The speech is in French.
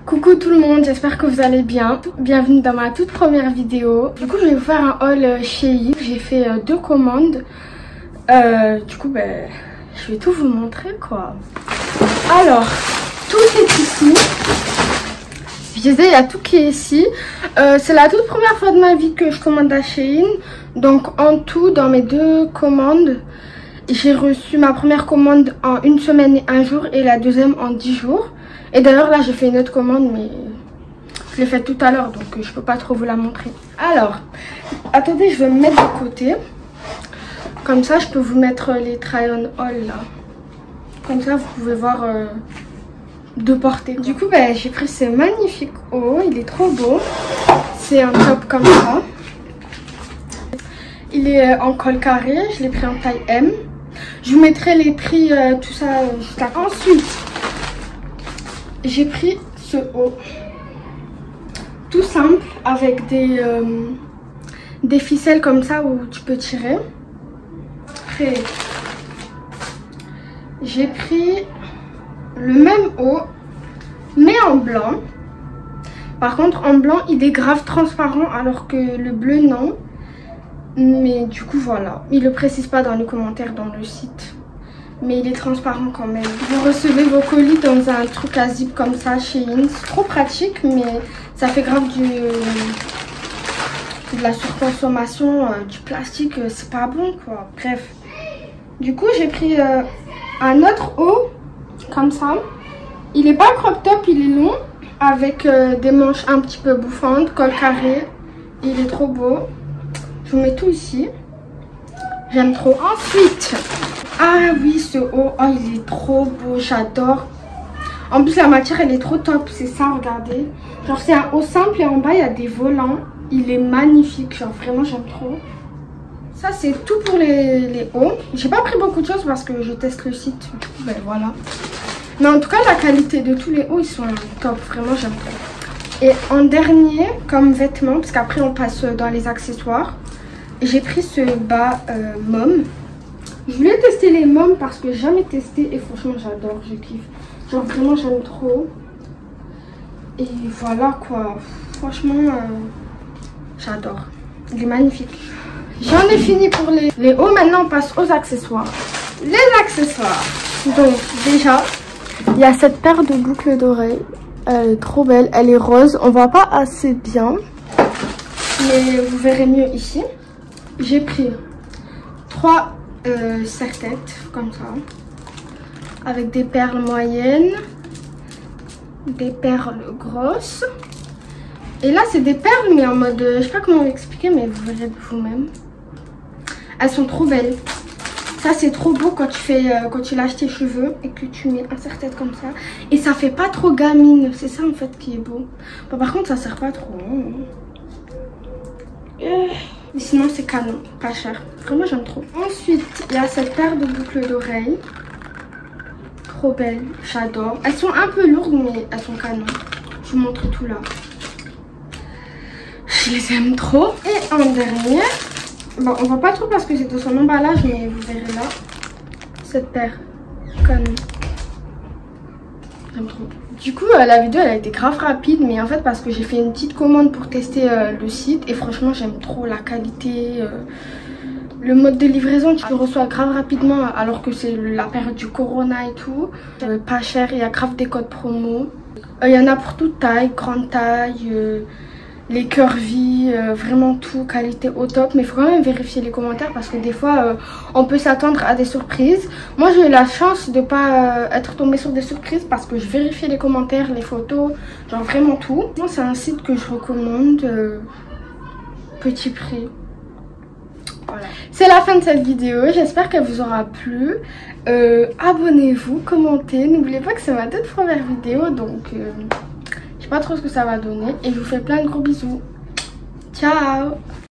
Coucou tout le monde, j'espère que vous allez bien. Bienvenue dans ma toute première vidéo. Du coup, je vais vous faire un haul chez Yves. J'ai fait euh, deux commandes. Euh, du coup, ben, je vais tout vous montrer quoi. Alors, tout est ici. Je disais, il y a tout qui est ici. Euh, c'est la toute première fois de ma vie que je commande à Shein. Donc, en tout, dans mes deux commandes, j'ai reçu ma première commande en une semaine et un jour et la deuxième en dix jours. Et d'ailleurs là j'ai fait une autre commande mais je l'ai faite tout à l'heure donc je peux pas trop vous la montrer. Alors, attendez je vais me mettre de côté. Comme ça je peux vous mettre les try-on haul là. Comme ça vous pouvez voir euh, de portée. Du coup ben, j'ai pris ce magnifique haut, il est trop beau. C'est un top comme ça. Il est en col carré, je l'ai pris en taille M. Je vous mettrai les prix, euh, tout ça là. Ensuite, j'ai pris ce haut. Tout simple, avec des, euh, des ficelles comme ça où tu peux tirer. Après, j'ai pris le même haut, mais en blanc. Par contre, en blanc, il est grave transparent, alors que le bleu, non. Mais du coup, voilà. Il le précise pas dans les commentaires dans le site mais il est transparent quand même. Vous recevez vos colis dans un truc à zip comme ça chez Ins. C'est trop pratique, mais ça fait grave du, de la surconsommation, euh, du plastique, euh, c'est pas bon quoi. Bref. Du coup, j'ai pris euh, un autre haut, comme ça. Il est pas crop top, il est long, avec des manches un petit peu bouffantes, col carré. Il est trop beau. Je vous mets tout ici. J'aime trop. Ensuite, ah oui, ce haut, oh, il est trop beau, j'adore. En plus, la matière, elle est trop top, c'est ça, regardez. Genre, c'est un haut simple et en bas, il y a des volants. Il est magnifique, genre, vraiment, j'aime trop. Ça, c'est tout pour les, les hauts. J'ai pas pris beaucoup de choses parce que je teste le site. Du coup, ben voilà. Mais en tout cas, la qualité de tous les hauts, ils sont top. Vraiment, j'aime trop. Et en dernier, comme vêtement, parce qu'après, on passe dans les accessoires, j'ai pris ce bas euh, mom. Je voulais tester les mômes parce que j'ai jamais testé et franchement j'adore, je kiffe. Genre vraiment j'aime trop. Et voilà quoi, franchement euh, j'adore. Il est magnifique. J'en ai fini pour les, les hauts, maintenant on passe aux accessoires. Les accessoires. Donc déjà, il y a cette paire de boucles d'oreilles. Elle est trop belle, elle est rose. On voit pas assez bien, mais vous verrez mieux ici. J'ai pris trois euh, serre-tête comme ça avec des perles moyennes des perles grosses. Et là c'est des perles mais en mode euh, je sais pas comment expliquer mais vous verrez vous-même. Elles sont trop belles. Ça c'est trop beau quand tu fais euh, quand tu lâches tes cheveux et que tu mets un serre-tête comme ça. Et ça fait pas trop gamine. C'est ça en fait qui est beau. Bon, par contre ça sert pas trop hein. euh. Mais sinon, c'est canon, pas cher. Vraiment, j'aime trop. Ensuite, il y a cette paire de boucles d'oreilles. Trop belle, j'adore. Elles sont un peu lourdes, mais elles sont canon. Je vous montre tout là. Je les aime trop. Et en dernier, bon, on voit pas trop parce que c'est de son emballage, mais vous verrez là. Cette paire, canon. Du coup, euh, la vidéo, elle a été grave rapide, mais en fait, parce que j'ai fait une petite commande pour tester euh, le site. Et franchement, j'aime trop la qualité, euh, le mode de livraison. Tu le reçois grave rapidement, alors que c'est la période du corona et tout. pas cher, il y a grave des codes promo. Il y en a pour toute taille, grande taille les curvy, euh, vraiment tout, qualité au top. Mais il faut quand même vérifier les commentaires parce que des fois, euh, on peut s'attendre à des surprises. Moi, j'ai eu la chance de pas euh, être tombée sur des surprises parce que je vérifiais les commentaires, les photos, genre vraiment tout. C'est un site que je recommande. petit prix. Voilà. C'est la fin de cette vidéo. J'espère qu'elle vous aura plu. Abonnez-vous, commentez. N'oubliez pas que c'est ma toute première vidéo, donc pas trop ce que ça va donner. Et je vous fais plein de gros bisous. Ciao